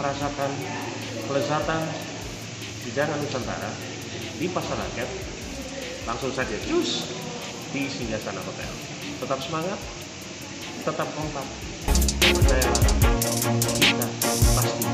merasakan kelezatan hidangan Nusantara di Pasar Rakyat, langsung saja cus di Singgasana Hotel. Tetap semangat, tetap kompak. Percayalah, kita pasti.